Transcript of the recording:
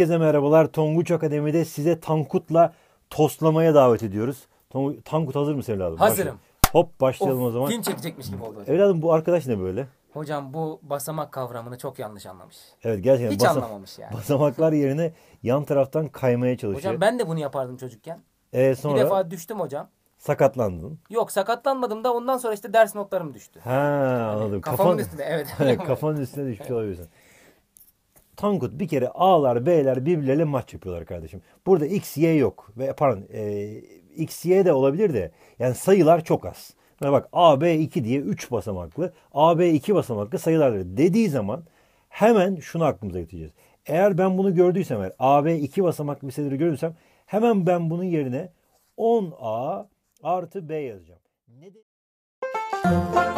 Herkese merhabalar. Tonguç Akademi'de size Tankut'la tostlamaya davet ediyoruz. Tongu- Tankut hazır mısın evladım? Hazırım. Başla. Hop başlayalım Of, o zaman. Film çekecekmiş gibi oldu. Evladım bu arkadaş ne böyle? Hocam bu basamak kavramını çok yanlış anlamış. Evet gerçekten Hiç basa- anlamamış yani. basamaklar yerine yan taraftan kaymaya çalışıyor. Hocam ben de bunu yapardım çocukken. Ee, Bir sonra defa düştüm hocam. sakatlandın. Yok sakatlanmadım da ondan sonra işte ders notlarım düştü. Ha anladım. Kafamın Kafan- üstünde evet. Evet, kafanın üstüne düşmüş olabilirsin. Tankut bir kere A'lar B'ler birbirleriyle maç yapıyorlar kardeşim. Burada X, Y yok. Ve pardon e, X, Y de olabilir de yani sayılar çok az. Mesela bak A, B 2 diye 3 basamaklı, A, B 2 basamaklı sayılar dediği zaman hemen şunu aklımıza getireceğiz. Eğer ben bunu gördüysem eğer A, B 2 basamaklı bir sayıları görürsem hemen ben bunun yerine 10A artı B yazacağım. Ne de-